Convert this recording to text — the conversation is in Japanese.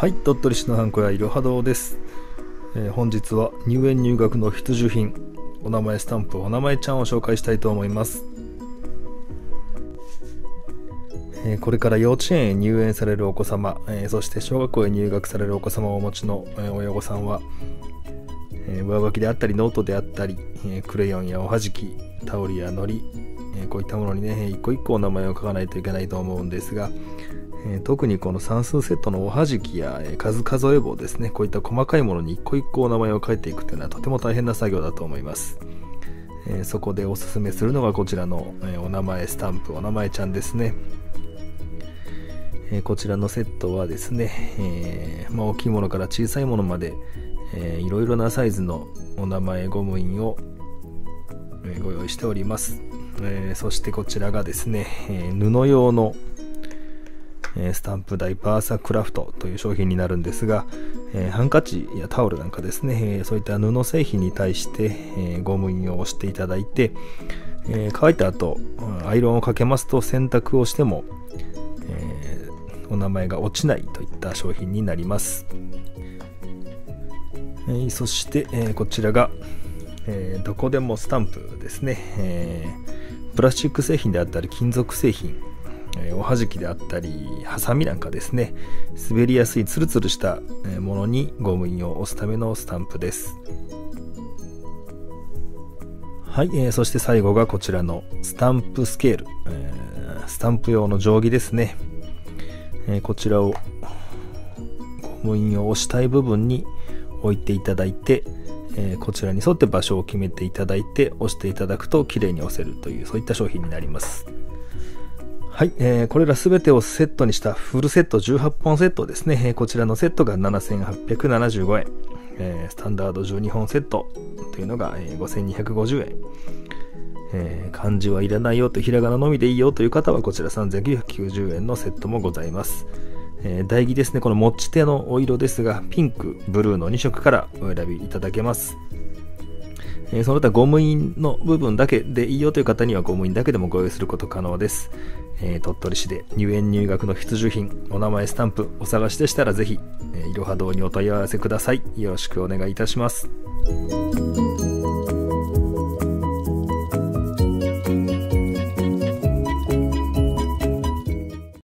はい鳥取市のハンコ屋いろは堂です、えー、本日は入園入学の必需品お名前スタンプお名前ちゃんを紹介したいと思います、えー、これから幼稚園へ入園されるお子様、えー、そして小学校へ入学されるお子様をお持ちの、え親御さんは、え上書きであったりノートであったり、えクレヨンやおはじきタオルやのり、えこういったものにね一個一個お名前を書かないといけないと思うんですが、えー、特にこの算数セットのおはじきや、えー、数数え棒ですね、こういった細かいものに一個一個お名前を書いていくというのはとても大変な作業だと思います。えー、そこでおすすめするのがこちらの、えお名前スタンプ、お名前ちゃんですね。えこちらのセットはですね、えまあ、大きいものから小さいものまで、えー、いろいろなサイズのお名前ゴム印を、えご用意しております。えそしてこちらがですね、え布用のえスタンプ台バーサクラフトという商品になるんですが、えハンカチやタオルなんかですね、えそういった布製品に対して、えゴム印を押していただいて、え乾いた後アイロンをかけますと洗濯をしても、えお名前が落ちないといった商品になります、えそして、えこちらが、えどこでもスタンプですね、えプラスチック製品であったり金属製品えおはじきであったりハサミなんかですね滑りやすいツルツルしたものにゴム印を押すためのスタンプです。はい、えー、そして最後がこちらのスタンプスケール、えー、スタンプ用の定規ですね、えー、こちらをゴム印を押したい部分に置いていただいて、えこちらに沿って場所を決めていただいて押していただくと綺麗に押せるというそういった商品になります。はい、えー、これらすべてをセットにしたフルセット18本セットですね。えー、こちらのセットが7875円、えー、スタンダード12本セットというのが、えー、5250円。えー、漢字はいらないよとひらがなのみでいいよという方はこちら3990円のセットもございます。えー、台木ですね、この持ち手のお色ですが、ピンク、ブルーの2色からお選びいただけます。え、その他ゴム印の部分だけでいいよという方にはゴム印だけでもご用意すること可能です。えー、鳥取市で入園入学の必需品、お名前スタンプお探しでしたらぜひ、え、いろは堂にお問い合わせください。よろしくお願いいたします。